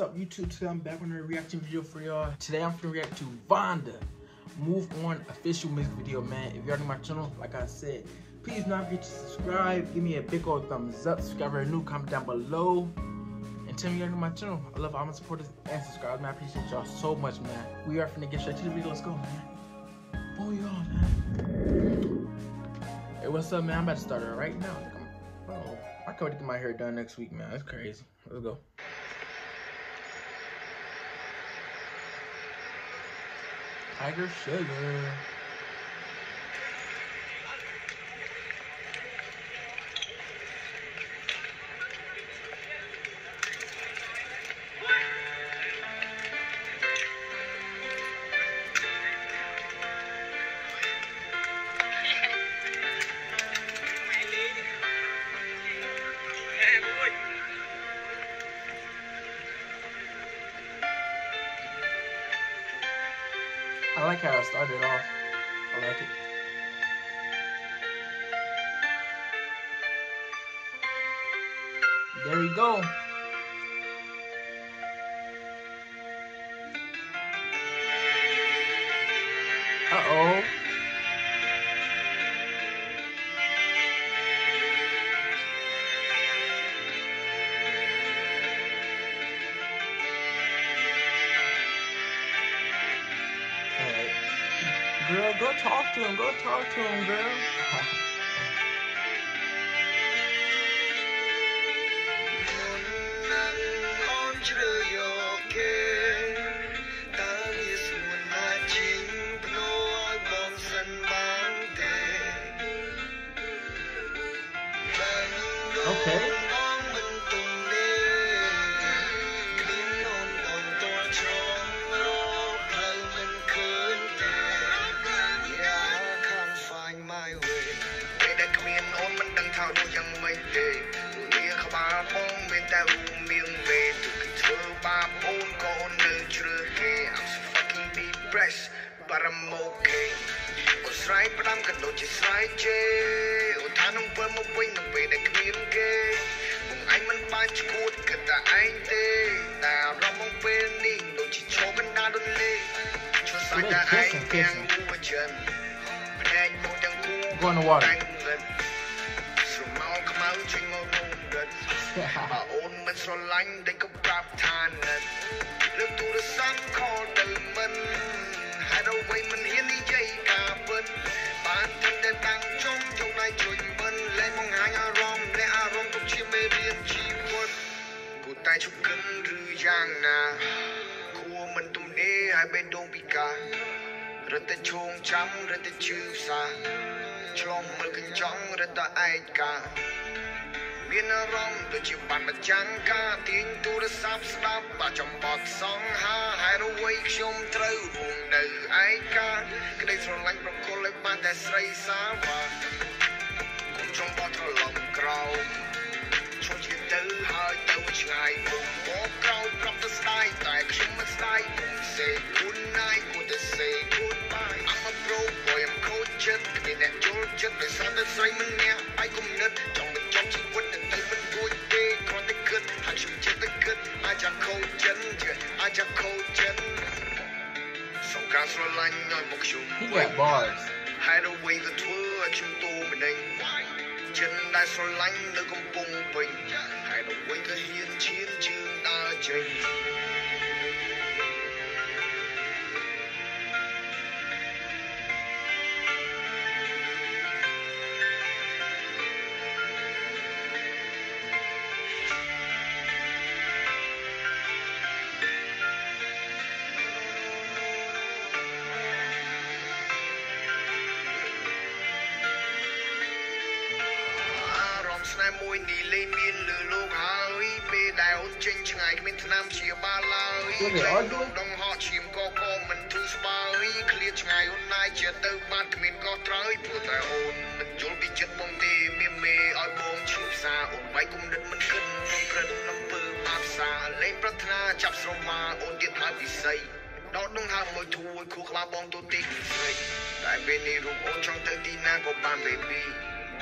up YouTube? Today I'm back on a reaction video for y'all. Today I'm gonna react to Vonda. Move On official music video, man. If you're new to my channel, like I said, please not forget to subscribe. Give me a big old thumbs up. Subscribe you're new, comment down below. And tell me you're new to my channel. I love all my supporters and subscribers, man. I appreciate y'all so much, man. We are finna get straight to the video. Let's go, man. Oh, y'all, man. Hey, what's up, man? I'm about to start it right now. Oh, I can't wait to get my hair done next week, man. That's crazy. Let's go. Tiger Sugar. Like how I started off. I like it. There we go. Girl, go talk to him. Go talk to him, girl. Okay. បងមានតែរូបមានមេទុកគេធ្វើបាបអូនក៏អូននៅជ្រើគេ I'm so fucking depressed but I'm okay អូនស្រ័យផ្ដាំក៏ដូចជាស្រ័យជេអូនថានឹងពិលមកវិញនៅពេលដែលគ្មានគេបងឯងមិនបានឈួតគិតតែឯងទេតែអារម្មណ៍បងពេលនេះដូចជាឈប់កណ្ដាលដូចលេឈប់សាច់តែឯងទាំងមួយចិន Go in the water. បើអូនមិនស្រឡាញ់តែក៏ប្រាប់ថានិតលើកទូរស័ព្ទ call ទៅមិនហេតុអ្វីមិនហ៊ាននិយាយការពិតបានតែតែតាំងចុងចុងដៃជួយមិនលែងបង្ហាញអារម្មណ៍លែងអារម្មណ៍ទុកជាមេរៀនជីវិតគូតែជុកគិនឬយ៉ាងណាគួរមិនទំនេរឲ្យបេះដូងពិការរត់តែឈងចាំរត់តែជឿផ្សាឆ្លងមើលកញ្ចក់រត់តែឯកា មានអារម្មណ៍ដូចជាបានមកចាំងការទាញទូរស័ព្ទស្ដាប់បាចំបត់សងហាហេតុអ្វីខ្ញុំត្រូវរួមនៅឯកាក្តីស្រឡាញ់ប្រគល់ឲ្យបានតែស្រីសាវាគុំចង់បត់ត្រឡប់ក្រោមឈប់ជាទៅហើយទៅឆ្ងាយមុខមកក្រោយប្រាប់ទៅស្ដាយតែខ្ញុំមិនស្ដាយគុំសេគុណណាយគុំទៅសេគុណបាយ I'm a pro boy I'm coach ចិត្តគ្មានអ្នកយល់ចិត្តដោយសារតែស្រីម្នាក់បាយគំនិតចង់ អាចកោចិនជាអាចកោចិនសូមការស្រឡាញ់ឲ្យមកខ្ញុំ What boys Hide away ទៅធ្វើឲ្យខ្ញុំទូមិនដឹងចិនដែលស្រឡាញ់នៅកំពង់ពេញ Hide away ក៏ហ៊ានឈានជើងដើរចេញ ដែលអូនចេញឆ្ងាយគ្មានថ្នាំព្យាបាលឡើយលោកវាអត់យល់ដងហត់ឈាមកកមិនធូរស្បើយឃ្លាតឆ្ងាយអូនណាយជាទៅបានគ្មានកោត្រើយព្រោះតែអូនមិនយល់ពីចិត្តបងទេមានមេឲ្យបងឈឺផ្សាអូនបែកគុំនិតមិនគិតក្នុងក្រិនអំពើបាបសាលេងប្រាថ្នាចាប់ស្រមាអូនទៀតហើយពិសីដកនឹងហើមួយធួយខួរក្បាលបងទូទីស្រីតែពេលនេះរូបអូនចង់ទៅទីណាក៏បាន baby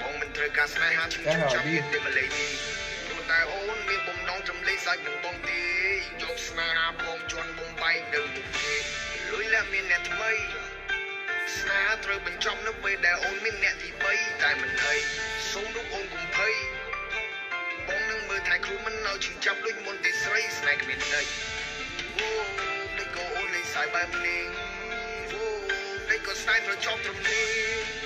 បងមិនត្រូវការស្នេហាឈឺចាប់ទៀតទេ my lady ព្រោះតែអូនមានបំណង ចំលេងសាច់នឹងបងទេយកស្នេហាបងជន់បំបែកនៅមុខគេលុយលាក់មានអ្នកថ្មីស្នេហាត្រូវបញ្ចប់នៅពេលដែលអូនមានអ្នកទី3តែមិនអីសូមរូបអូនកុំភ័យបងនឹងមើលថែខ្លួនមិននៅឈឺចាប់ដូចមុនទេស្រីស្នេហ៍គ្មានន័យអូនេះក៏អូនលេងសាយបែបនេះអូនេះក៏ស្នេហ៍ត្រូវចប់ត្រឹមនេះអូនេះ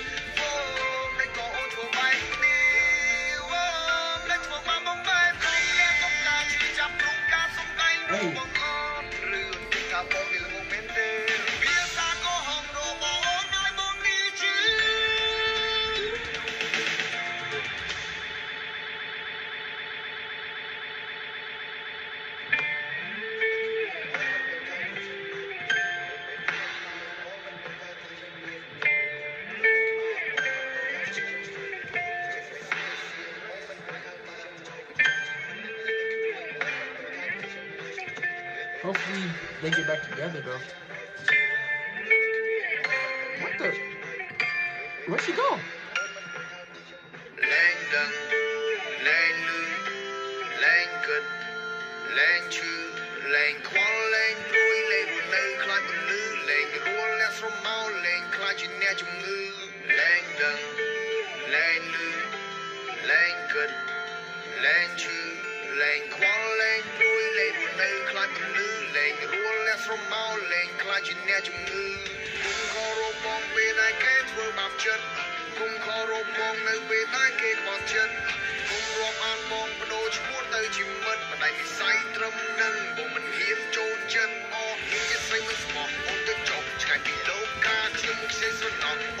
together though. What the? Where'd she go? Langdon, Langlu, Langgood, Langchu, Langquan, Langboy, Langwood, Langclad, New, Langdor, that's from Mount Langclad, you. Langdon, Langlu, Langgood, Langchu, Langquan, Langboy. រួលអ្នកស្រមោលលែងខ្លាចជាអ្នកជំងឺគុំខរោបងពេលដែលគេធ្វើបាបចិត្តគុំខរោបងនៅពេលដែលគេខ្វល់ចិត្តគុំរាប់អានបងបដូរឈ្មោះទៅជាមិត្តបណ្ដៃនិស័យត្រឹមនឹងបងមិនហ៊ានចូលចិត្តអស់ហ៊ានជាស្រីមិនស្មោះអូនទៅចប់ឆ្ងាយពីលោកកាខ្ញុំខ្ជិលស្រណោះ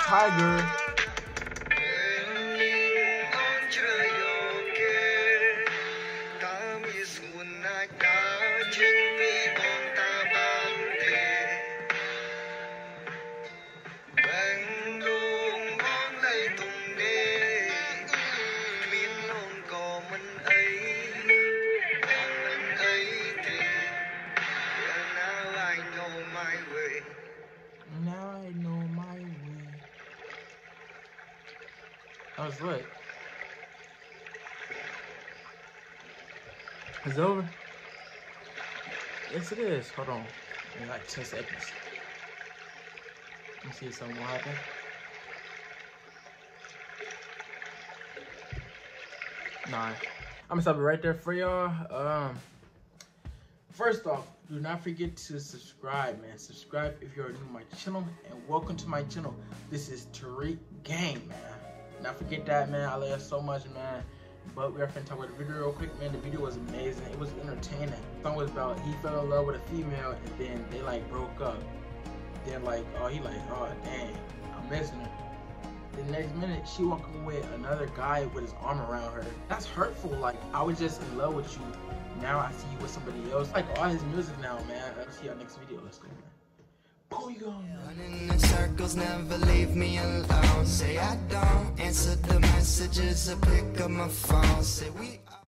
tiger. That was. It's over. Yes, it is. Hold on. In like 10 seconds. Let me see if something will happen. Nah. I'm gonna stop it right there for y'all. Um, first off, do not forget to subscribe, man. Subscribe if you're new to my channel, and welcome to my channel. This is Tariq Gang, man. Not forget that, man. I love you so much, man. But we are finna talk about the video real quick, man. The video was amazing. It was entertaining. The song was about he fell in love with a female, and then they like broke up. Then like, oh, he like, oh dang, I'm missing her. The next minute, she walking with another guy with his arm around her. That's hurtful. Like, I was just in love with you. Now I see you with somebody else. Like all his music now, man. Let's see our next video. Let's go, man. Go. Running in circles, never leave me alone. Say I don't answer the messages or pick up my phone. Say we.